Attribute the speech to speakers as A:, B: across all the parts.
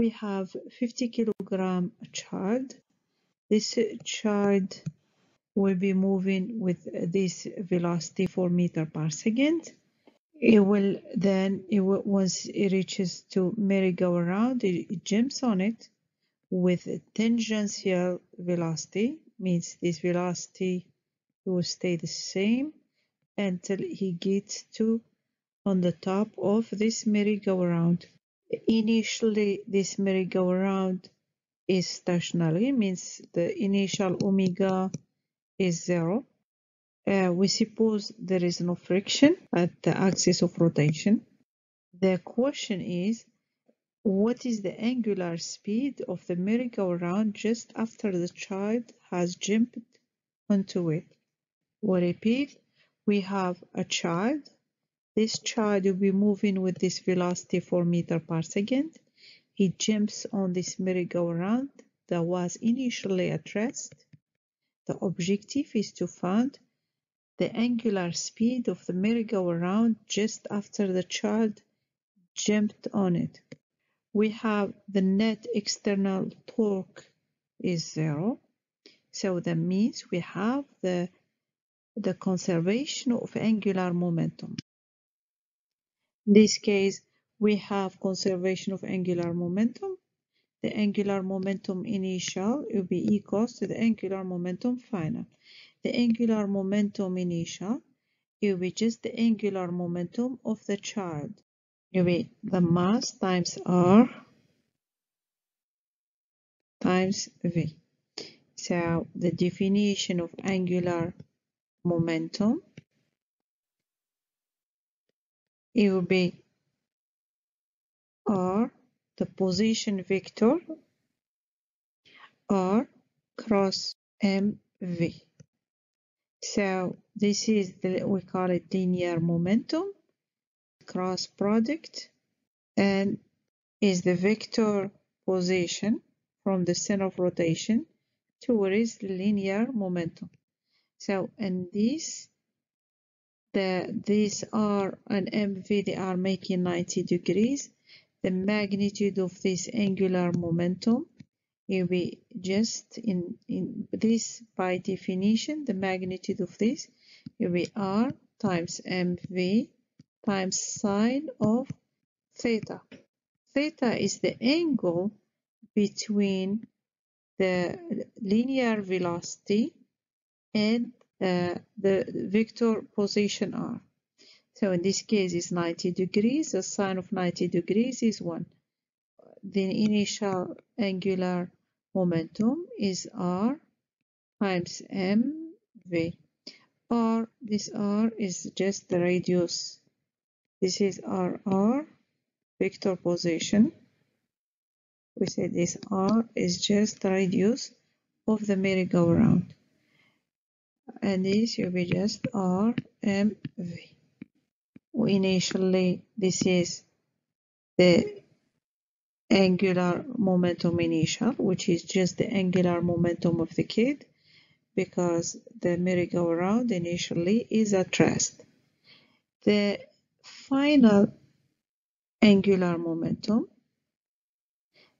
A: we have 50 kilogram child. This child will be moving with this velocity 4 meter per second. It will then, it will, once it reaches to merry-go-round, it, it jumps on it with tangential velocity, means this velocity will stay the same until he gets to on the top of this merry-go-round. Initially, this merry-go-round is stationary, means the initial omega is zero. Uh, we suppose there is no friction at the axis of rotation. The question is, what is the angular speed of the merry-go-round just after the child has jumped onto it? We repeat, we have a child. This child will be moving with this velocity 4 meter per second. He jumps on this merry-go-round that was initially at rest. The objective is to find the angular speed of the merry-go-round just after the child jumped on it. We have the net external torque is zero. So that means we have the, the conservation of angular momentum. In this case, we have conservation of angular momentum. The angular momentum initial will be equals to the angular momentum final. The angular momentum initial will be just the angular momentum of the child. Will be the mass times R times V. So the definition of angular momentum it will be R the position vector R cross MV. So this is the we call it linear momentum cross product and is the vector position from the center of rotation towards linear momentum. So and this the these are an MV they are making 90 degrees. The magnitude of this angular momentum will be just in in this by definition the magnitude of this will be R times MV times sine of theta. Theta is the angle between the linear velocity and Uh, the vector position r. So in this case it's 90 degrees, the sine of 90 degrees is 1. The initial angular momentum is r times mv. r, this r is just the radius. This is rr, vector position we say this R is just the radius of the merry-go-round and this will be just R M V. Initially, this is the angular momentum initial, which is just the angular momentum of the kid, because the merry-go-round initially is at rest. The final angular momentum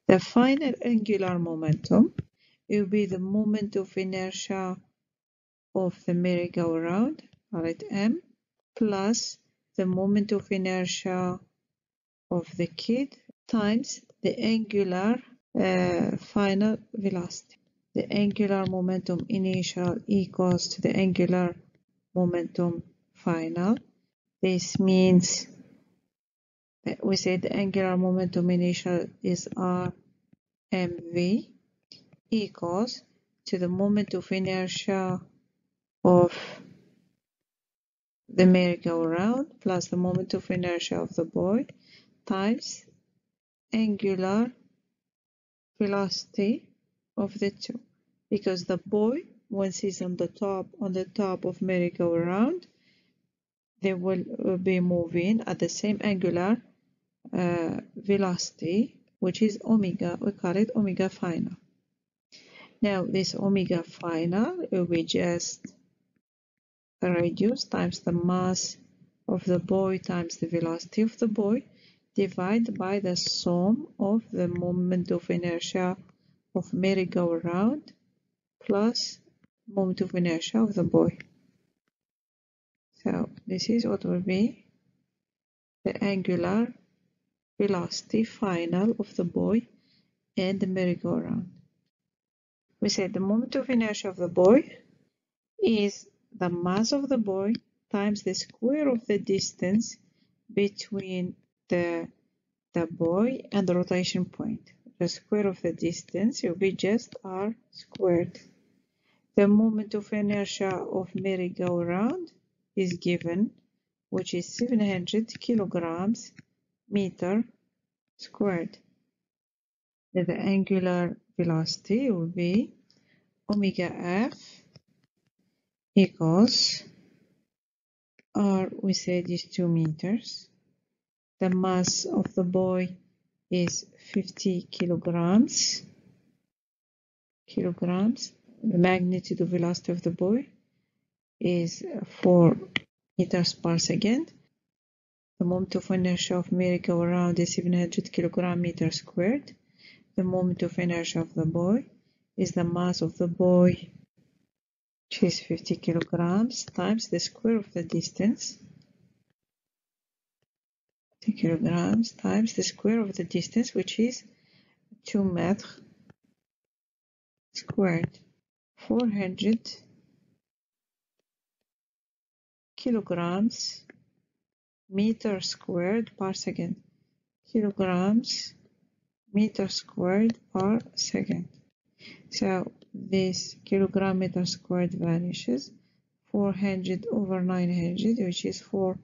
A: the final angular momentum will be the moment of inertia of the merry-go-round, call m, plus the moment of inertia of the kid times the angular uh, final velocity. The angular momentum initial equals to the angular momentum final. This means that we say the angular momentum initial is r mv equals to the moment of inertia of the merry-go-round plus the moment of inertia of the boy times angular velocity of the two because the boy once he's on the top on the top of merry-go-round they will uh, be moving at the same angular uh, velocity which is omega, we call it omega final. Now this omega final will be just the radius times the mass of the boy times the velocity of the boy. divided by the sum of the moment of inertia of merry-go-round plus moment of inertia of the boy. So this is what will be the angular velocity final of the boy and the merry-go-round. We said the moment of inertia of the boy is the mass of the boy times the square of the distance between the, the boy and the rotation point. The square of the distance will be just r squared. The moment of inertia of merry-go-round is given, which is 700 kilograms meter squared. The angular velocity will be omega f equals r we said is 2 meters the mass of the boy is 50 kilograms. Kilograms. The magnitude of velocity of the boy is 4 meters per second. The moment of inertia of merry-go-round is 700 kilogram meter squared. The moment of inertia of the boy is the mass of the boy, which is 50 kilograms, times the square of the distance, 2 kilograms times the square of the distance, which is 2 meters squared. 400 kilograms meter squared per second. Kilograms meter squared per second. So this kilogram meter squared vanishes. 400 over 900, which is 4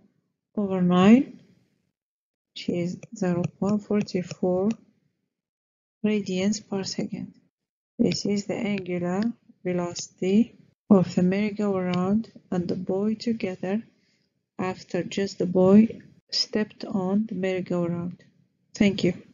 A: over 9 which is 0.44 radians per second. This is the angular velocity of the merry-go-round and the boy together after just the boy stepped on the merry-go-round. Thank you.